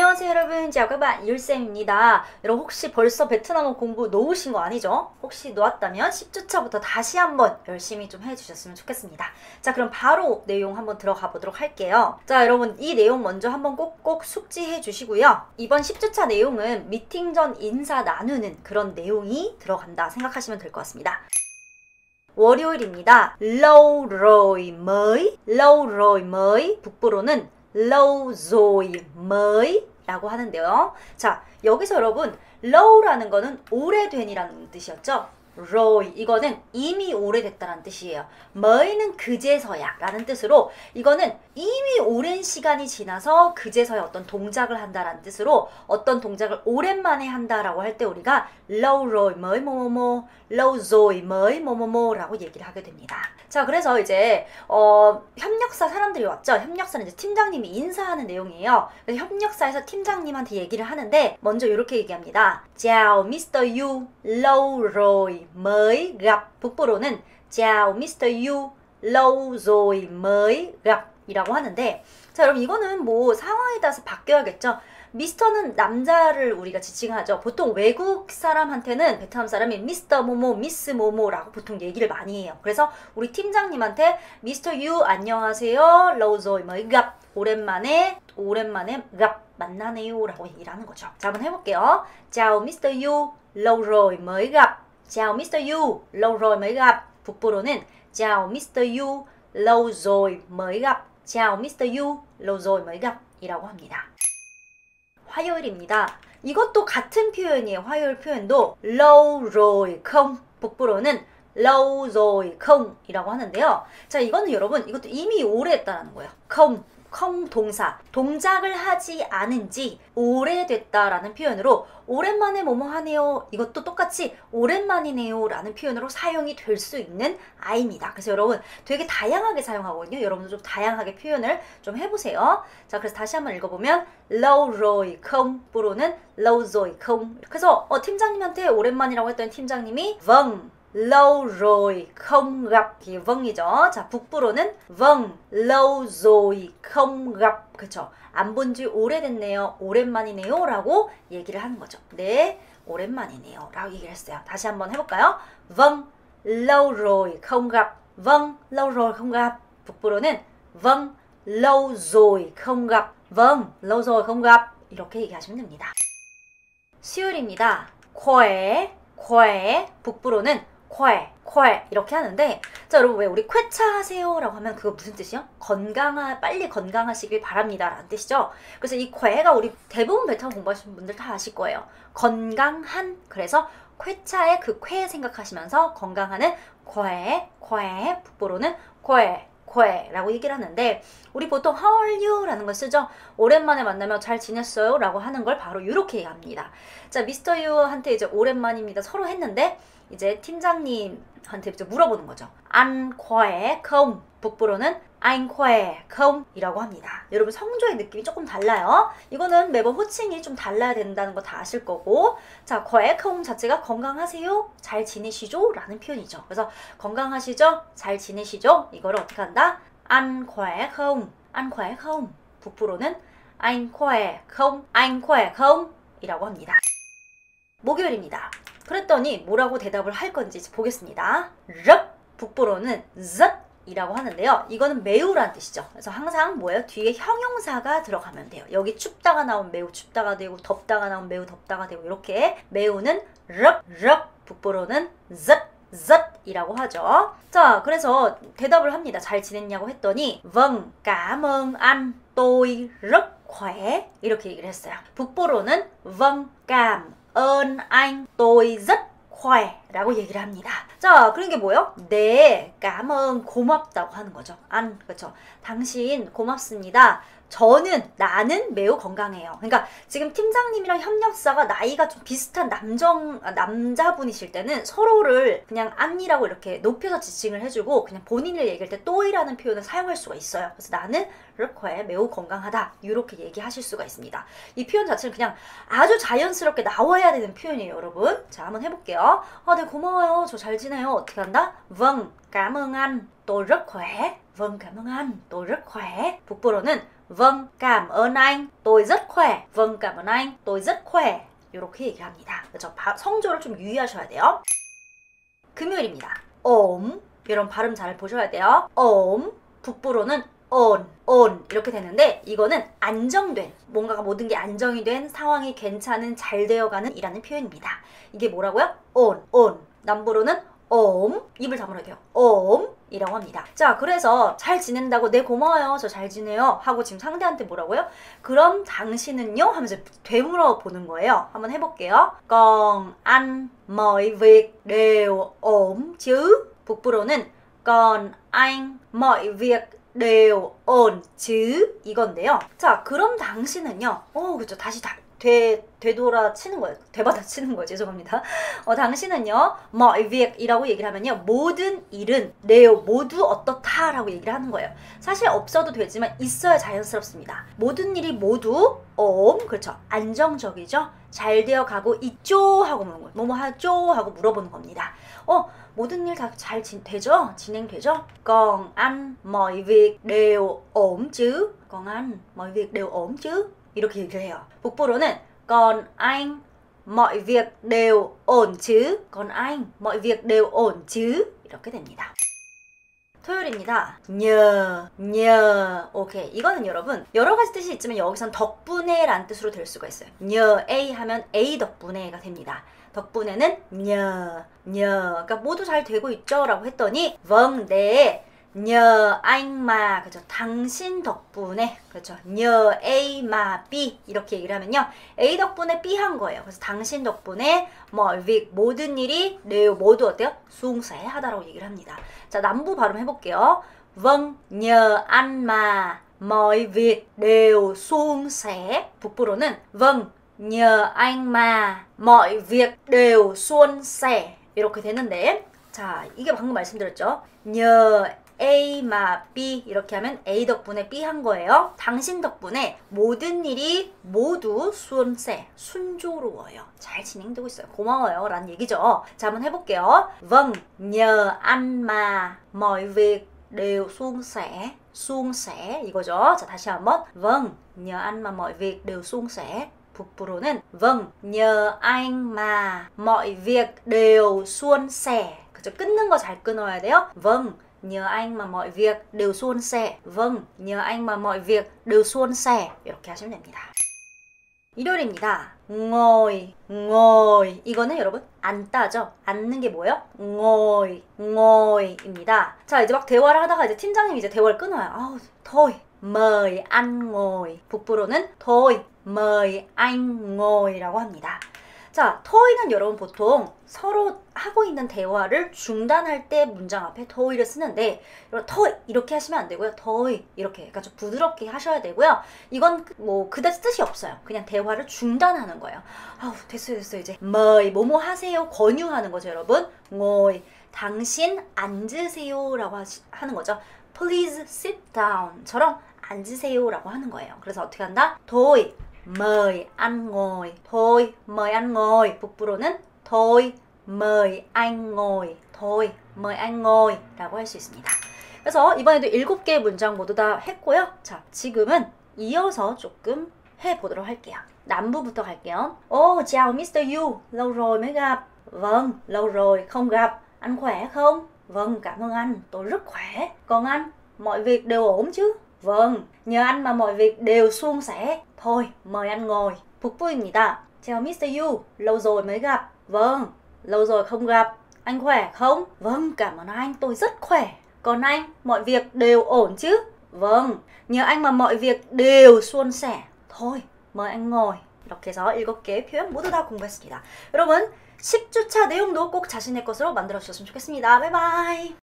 안녕하세요 여러분. 자가반 율쌤입니다. 여러분 혹시 벌써 베트남어 공부 놓으신 거 아니죠? 혹시 놓았다면 10주차부터 다시 한번 열심히 좀 해주셨으면 좋겠습니다. 자 그럼 바로 내용 한번 들어가 보도록 할게요. 자 여러분 이 내용 먼저 한번 꼭꼭 숙지해 주시고요. 이번 10주차 내용은 미팅 전 인사 나누는 그런 내용이 들어간다 생각하시면 될 것 같습니다. 월요일입니다. lâu rồi mới, lâu rồi 북부로는 lâu rồi mới 라고 하는데요. 자, 여기서 여러분 low라는 거는 오래된이라는 뜻이었죠. Rồi 이거는 이미 오래됐다는 뜻이에요. 뭐이는 그제서야 라는 뜻으로 이거는 이미 오랜 시간이 지나서 그제서야 어떤 동작을 한다라는 뜻으로 어떤 동작을 오랜만에 한다라고 할 때 우리가 lâu rồi mới 뭐뭐뭐 lâu rồi mới 뭐뭐뭐라고 얘기를 하게 됩니다. 자 그래서 이제 어, 협력사 사람들이 왔죠. 협력사는 이제 팀장님이 인사하는 내용이에요. 협력사에서 팀장님한테 얘기를 하는데 먼저 이렇게 얘기합니다. Chào Mr. Yu, lâu rồi mới gặp. 북부로는 Chào Mr. Yu, lâu rồi mới gặp 이라고 하는데 자 여러분 이거는 뭐 상황에 따라서 바뀌어야겠죠. 미스터는 남자를 우리가 지칭하죠. 보통 외국 사람한테는 베트남 사람이 미스터 모모, 미스 모모라고 보통 얘기를 많이 해요. 그래서 우리 팀장님한테 미스터 유 안녕하세요. 로조이 뭐갑 오랜만에 오랜만에 갑 만나네요 라고 얘기를 하는 거죠. 자 한번 해볼게요. Yu, lâu rồi mới gặp. Chào Mr. Yu, lâu rồi mới gặp. 북부로는 Chào Mr. Yu, lâu rồi mới gặp. Chào Mr. Yu, lâu rồi mới gặp 이라고 합니다. 화요일입니다. 이것도 같은 표현이에요. 화요일 표현도 lâu rồi không 북부로는 lâu rồi không 이라고 하는데요. 자 이거는 여러분 이것도 이미 오래 했다는 거예요. 컴 동사 동작을 하지 않은 지 오래됐다라는 표현으로 오랜만에 뭐뭐 하네요. 이것도 똑같이 오랜만이네요 라는 표현으로 사용이 될 수 있는 아이입니다. 그래서 여러분 되게 다양하게 사용하거든요. 여러분도 좀 다양하게 표현을 좀 해보세요. 자 그래서 다시 한번 읽어보면 không 부로는 lâu rồi không 그래서 어, 팀장님한테 오랜만이라고 했던 팀장님이 vâng lâu rồi không gặp thì vâng,이죠. 자, 북부로는 vâng, lâu rồi không gặp. 그쵸? 안 본 지 오래됐네요. 오랜만이네요. 라고 얘기를 하는 거죠. 네, 오랜만이네요. 라고 얘기를 했어요. 다시 한번 해볼까요? vâng, lâu rồi không gặp. vâng, lâu rồi không gặp. 북부로는 vâng, lâu rồi không gặp. vâng, lâu rồi không gặp. 이렇게 얘기하시면 됩니다. 수요일입니다. 쾌, 쾌. 북부로는 쾌, 쾌 이렇게 하는데 자 여러분 왜 우리 쾌차 하세요 라고 하면 그거 무슨 뜻이요? 건강하 빨리 건강하시길 바랍니다 라는 뜻이죠 그래서 이 쾌가 우리 대부분 베트남 공부하시는 분들 다 아실 거예요 건강한 그래서 쾌차의 그 쾌 생각하시면서 건강하는 쾌, 쾌 북부로는 쾌, 쾌라고 얘기를 하는데 우리 보통 how are you 라는 걸 쓰죠. 오랜만에 만나면 잘 지냈어요? 라고 하는 걸 바로 이렇게 얘기합니다. 자, 미스터 유한테 이제 오랜만입니다. 서로 했는데 이제 팀장님한테 이제 물어보는 거죠. 안 khoe không? 북부로는 anh khoe không? 이라고 합니다. 여러분 성조의 느낌이 조금 달라요. 이거는 매번 호칭이 좀 달라야 된다는 거 다 아실 거고 자, khoe không 자체가 건강하세요? 잘 지내시죠? 라는 표현이죠. 그래서 건강하시죠? 잘 지내시죠? 이거를 어떻게 한다? Không? Anh khỏe không? 북부로는 anh khỏe không? Anh khỏe không? 이라고 합니다. 목요일입니다. 그랬더니 뭐라고 대답을 할 건지 보겠습니다. 럽 북부로는 z 이라고 하는데요. 이거는 매우란 뜻이죠. 그래서 항상 뭐예요? 뒤에 형용사가 들어가면 돼요. 여기 춥다가 나오면 매우 춥다가 되고 덥다가 나오면 매우 덥다가 되고 이렇게 매우는 럽, 럽 북부로는 z z 이라고 하죠. 자, 그래서 대답을 합니다. 잘 지냈냐고 했더니 cảm ơn anh, tôi rất khỏe 이렇게 얘기를 했어요. 북부로는 vâng, ơn anh tôi rất khỏe. 라고 얘기를 합니다. 자, 그런 게 뭐예요? 네, cảm ơn 고맙다고 하는 거죠. 안, 그렇죠. 당신 고맙습니다. 저는 나는 매우 건강해요. 그러니까 지금 팀장님이랑 협력사가 나이가 좀 비슷한 남정 아, 남자분이실 때는 서로를 그냥 안이라고 이렇게 높여서 지칭을 해주고 그냥 본인을 얘기할 때 또이라는 표현을 사용할 수가 있어요. 그래서 나는 르코에 매우 건강하다 이렇게 얘기하실 수가 있습니다. 이 표현 자체는 그냥 아주 자연스럽게 나와야 되는 표현이에요, 여러분. 자, 한번 해볼게요. 어, 네 고마워요. 저 잘 지내요. 어떻게 한다? Vâng, cảm ơn anh. Tôi rất khỏe. Vâng, cảm ơn anh. Tôi rất khỏe. 북부로는 Vâng, cảm ơn anh. tôi rất khỏe. Vâng, cảm ơn anh. tôi rất khỏe. 이렇게 얘기합니다. 그렇죠? 바- 성조를 좀 유의하셔야 돼요. 금요일입니다. 옴 이런 발음 잘 보셔야 돼요. 옴 북부로는 on, on 이렇게 되는데 이거는 안정된 뭔가가 모든 게 안정이 된 상황이 괜찮은 잘 되어가는 이라는 표현입니다. 이게 뭐라고요? on, on 남부로는 옴 입을 다물어야 돼요. 옴 이라고 합니다. 자, 그래서 잘 지낸다고 네 고마워요. 저 잘 지내요. 하고 지금 상대한테 뭐라고요? 그럼 당신은요? 하면서 되물어 보는 거예요. 한번 해볼게요. Mọi việc đều ổn chứ? 북부로는 Còn anh ổn chứ? 이건데요. 자, 그럼 당신은요? 어, 그죠. 다시 다, 되, 되돌아 치는 거예요. 되받아 치는 거예요. 죄송합니다. 어, 당신은요, mọi việc 이라고 얘기를 하면요, 모든 일은 네요, 모두 어떻다라고 얘기를 하는 거예요. 사실 없어도 되지만 있어야 자연스럽습니다. 모든 일이 모두 옴, 그렇죠. 안정적이죠. 잘 되어 가고 있죠 하고 물는 거예요. 뭐뭐 하죠 하고 물어보는 겁니다. 어, 모든 일 다 잘 되죠? 진행되죠? Còn anh mọi việc đều ổn chứ? Còn anh mọi việc đều ổn chứ? 이렇게 얘기를 해요. 북부로는 Còn anh mọi việc đều ổn chứ? Còn anh mọi việc đều ổn chứ? 이렇게 됩니다. 토요일입니다. 녀, 녀. 오케이. 이거는 여러분, 여러 가지 뜻이 있지만 여기선 덕분에 라는 뜻으로 될 수가 있어요. 녀, A 하면 A 덕분에가 됩니다. 덕분에는 녀, 녀. 그러니까 모두 잘 되고 있죠? 라고 했더니, vâng, 네. anh mà 그죠 당신 덕분에 그렇죠 A mà B 이렇게 얘기를 하면요 A 덕분에 B 한 거예요 그래서 당신 덕분에 việc 모든 일이 đều 모두 어때요 sẻ 하다라고 얘기를 합니다 자 남부 발음 해볼게요 vâng nhờ anh mà 북부로는 vâng nhờ anh mà mọi việc đều suôn sẻ 이렇게 되는데 자 이게 방금 말씀드렸죠 nhờ A 마 B 이렇게 하면 A 덕분에 B 한 거예요. 당신 덕분에 모든 일이 모두 순세 순조로워요. 잘 진행되고 있어요. 고마워요. 라는 얘기죠. 자 한번 해볼게요. Vâng, nhờ anh mà mọi việc đều suôn sẻ. suôn sẻ 이거죠. 자 다시 한번 Vâng, nhờ anh mà mọi việc đều suôn sẻ. 북부로는 Vâng, nhờ anh mà mọi việc đều suôn sẻ. 그죠? 끊는 거 잘 끊어야 돼요. Vâng, nhờ anh mà mọi việc đều suôn sẻ. Vâng, nhờ anh mà mọi việc đều suôn sẻ. 이렇게 하시면 됩니다. 일요일입니다. ngồi, ngồi. 이거는 여러분 앉다죠? 앉는 게 뭐예요? ngồi, ngồi 입니다. 자, 이제 막 대화를 하다가 이제 팀장님이 이제 대화를 끊어요. 아우, thôi, mời anh ngồi. 북부로는 thôi, mời anh ngồi 라고 합니다. 자, 토이는 여러분 보통 서로 하고 있는 대화를 중단할 때 문장 앞에 토이를 쓰는데 토이 이렇게 하시면 안 되고요. 토이 이렇게 약간 좀 부드럽게 하셔야 되고요. 이건 뭐 그다지 뜻이 없어요. 그냥 대화를 중단하는 거예요. 아우 됐어요 됐어요 이제 뭐이 뭐뭐 하세요 권유하는 거죠 여러분. 뭐이 당신 앉으세요 라고 하시, 하는 거죠. Please sit down처럼 앉으세요 라고 하는 거예요. 그래서 어떻게 한다? 토이 mời anh ngồi thôi mời anh ngồi 북부로는 thôi mời anh ngồi thôi mời anh ngồi 라고 할 수 있습니다 그래서 이번에도 7개의 문장 모두 다 했고요 자 지금은 이어서 조금 해보도록 할게요 남부부터 갈게요 Ô chào Mr. Yu Lâu rồi mới gặp Vâng, lâu rồi không gặp Anh khỏe không? Vâng, cảm ơn anh Tôi rất khỏe Còn anh, mọi việc đều ổn chứ? Vâng, nhờ anh mà mọi việc đều suôn sẻ. Thôi, mời anh ngồi. 북부입니다. Chào Mr. Yu, lâu rồi mới gặp. Vâng, lâu rồi không gặp. Anh khỏe không? Vâng, cảm ơn anh, tôi rất khỏe. Còn anh, mọi việc đều ổn chứ? Vâng, nhờ anh mà mọi việc đều suôn sẻ. Thôi, mời anh ngồi. 이렇게 해서 7개의 표현 모두 다 공부했습니다. 여러분, 10주차 내용도 꼭 자신의 것으로 만들어 주셨으면 좋겠습니다. 바이바이.